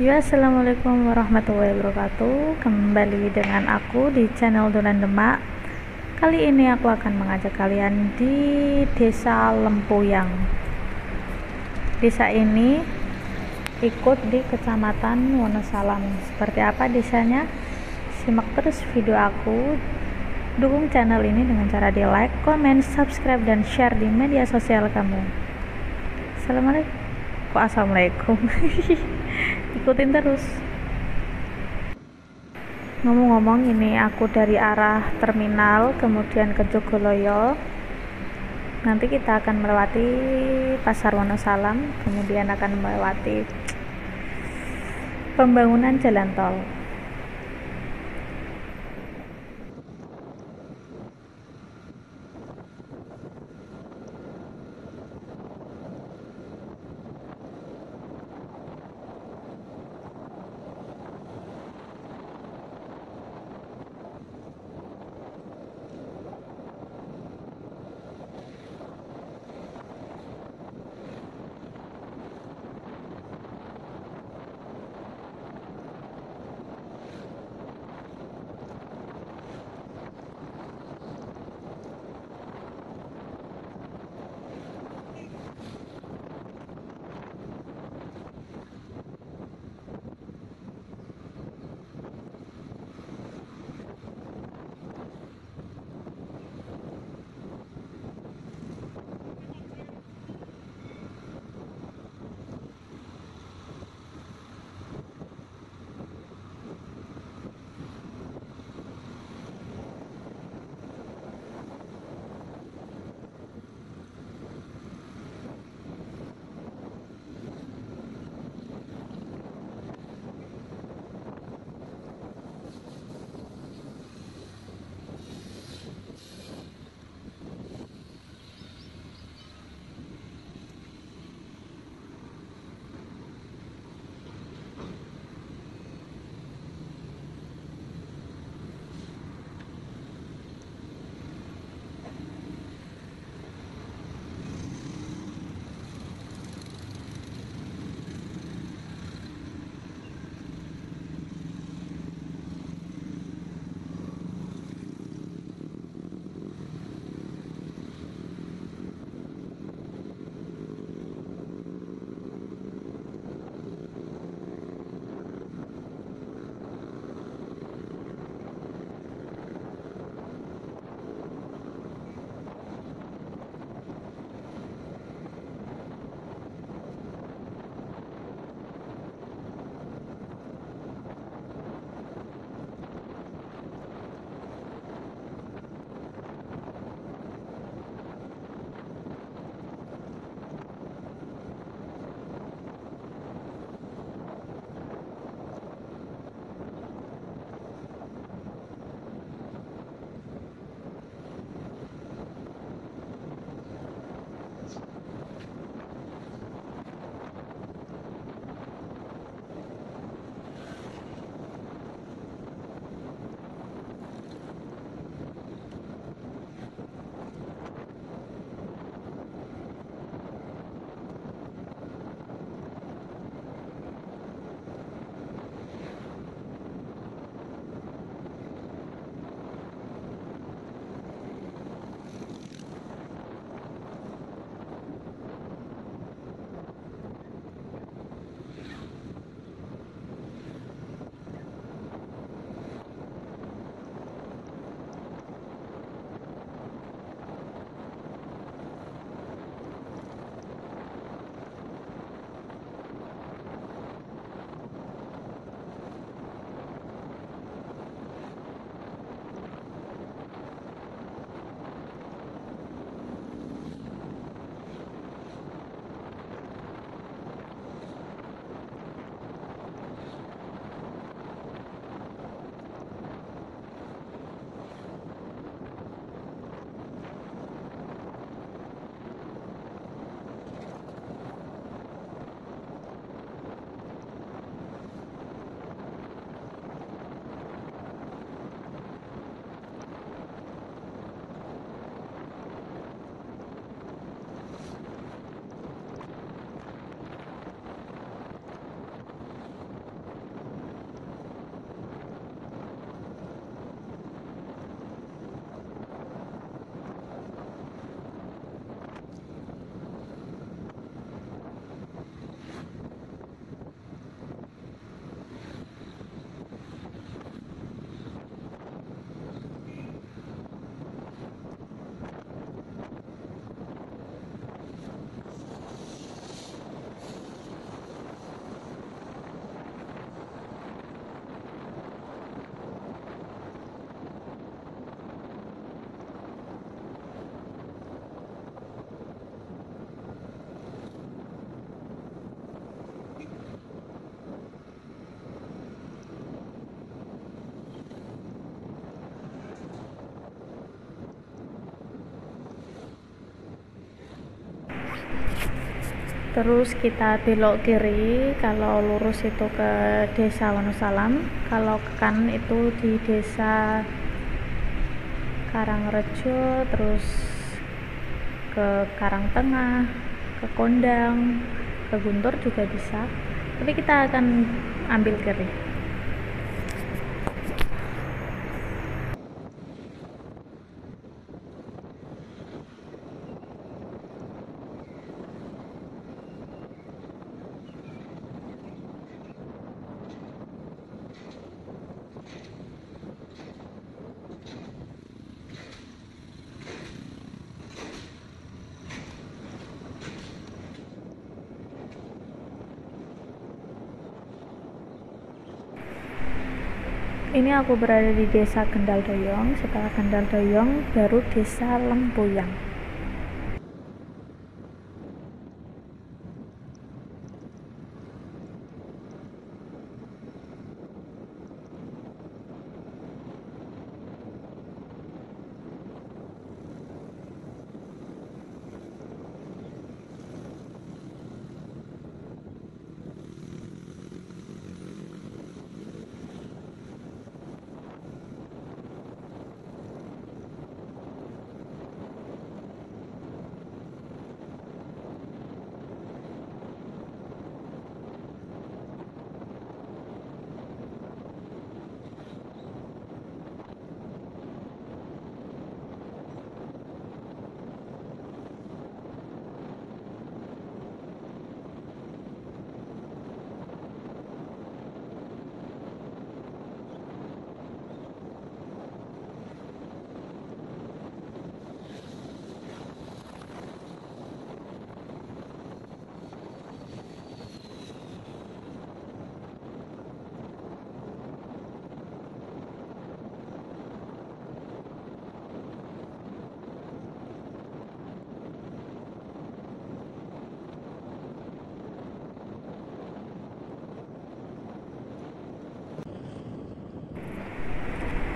Ya, assalamualaikum warahmatullahi wabarakatuh. Kembali dengan aku di channel Dulan Demak. Kali ini aku akan mengajak kalian di Desa Lempuyang. Desa ini ikut di Kecamatan Wonosalam. Seperti apa desanya? Simak terus video aku. Dukung channel ini dengan cara di like, comment, subscribe, dan share di media sosial kamu. Assalamualaikum. Assalamualaikum? ikutin terus. Ngomong-ngomong ini aku dari arah terminal kemudian ke Jogoloyo. Nanti kita akan melewati pasar Wonosalam kemudian akan melewati pembangunan jalan tol terus kita belok kiri kalau lurus itu ke desa Wonosalam kalau ke kanan itu di desa Karangrejo terus ke Karangtengah ke Kondang ke Guntur juga bisa. Tapi kita akan ambil kiri ini aku berada di desa Kendal Doyong. Setelah Kendal Doyong baru desa Lempuyang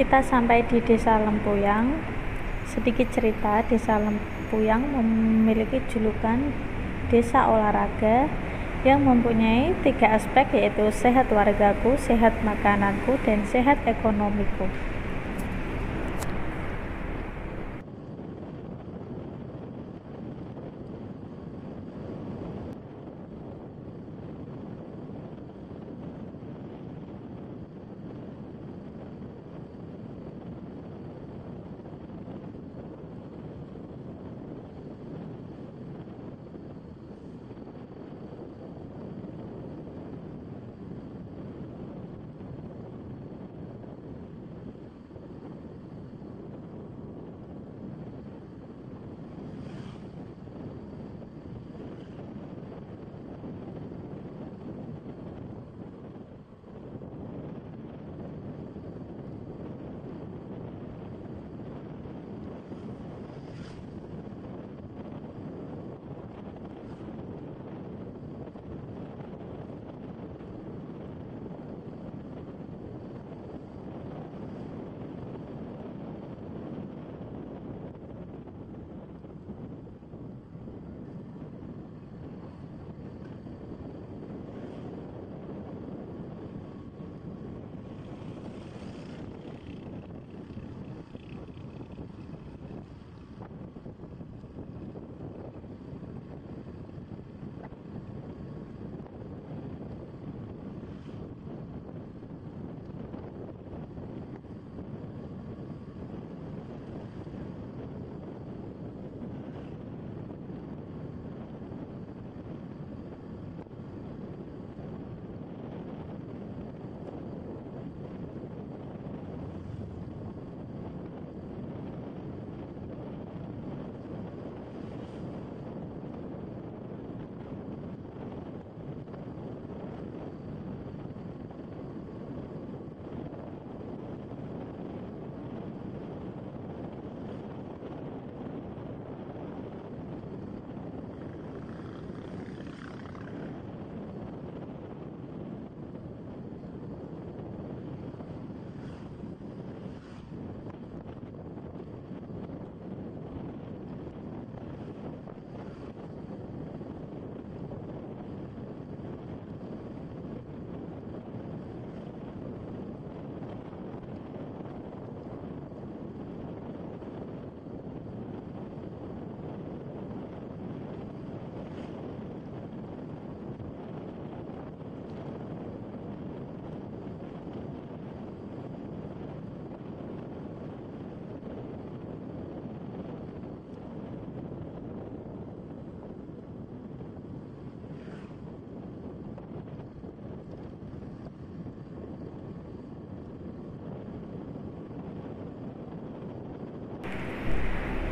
kita sampai di desa Lempuyang sedikit cerita desa Lempuyang memiliki julukan desa olahraga yang mempunyai tiga aspek yaitu sehat wargaku, sehat makananku, dan sehat ekonomiku.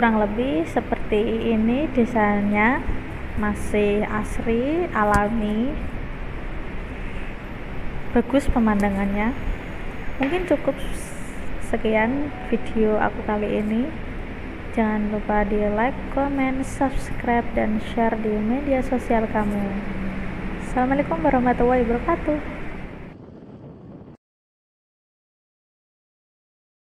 Kurang lebih seperti ini desanya. Masih asri alami. Bagus pemandangannya. Mungkin cukup sekian video aku kali ini. Jangan lupa di like, comment, subscribe, dan share di media sosial kamu. Assalamualaikum warahmatullahi wabarakatuh